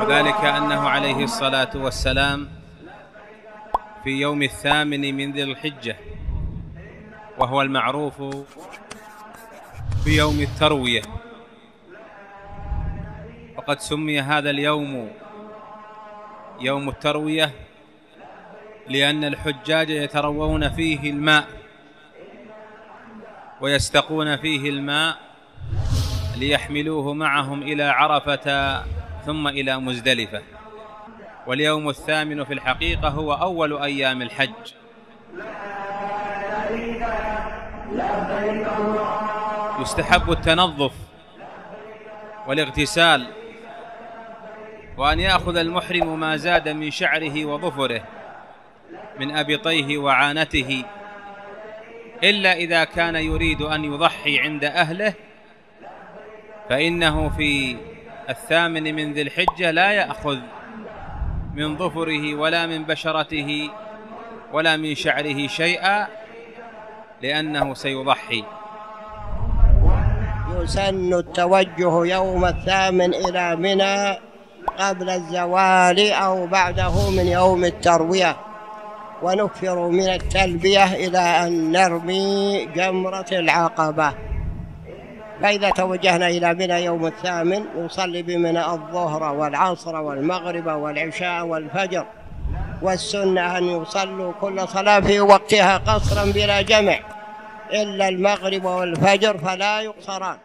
وذلك أنه عليه الصلاة والسلام في يوم الثامن من ذي الحجة وهو المعروف بيوم التروية. وقد سمي هذا اليوم يوم التروية لأن الحجاج يتروون فيه الماء ويستقون فيه الماء ليحملوه معهم إلى عرفة ثم إلى مزدلفة. واليوم الثامن في الحقيقة هو أول أيام الحج. يستحب التنظف والاغتسال وأن يأخذ المحرم ما زاد من شعره وظفره من أبطيه وعانته إلا إذا كان يريد أن يضحي عند أهله فإنه في الثامن من ذي الحجة لا يأخذ من ظفره ولا من بشرته ولا من شعره شيئا لأنه سيضحي. يسن التوجه يوم الثامن إلى منى قبل الزوال أو بعده من يوم التروية. ونكثر من التلبية إلى أن نرمي جمرة العقبة. فإذا توجهنا إلى منى يوم الثامن نصلي بمنى الظهر والعصر والمغرب والعشاء والفجر. والسنة أن يصلوا كل صلاة في وقتها قصرا بلا جمع إلا المغرب والفجر فلا يقصران.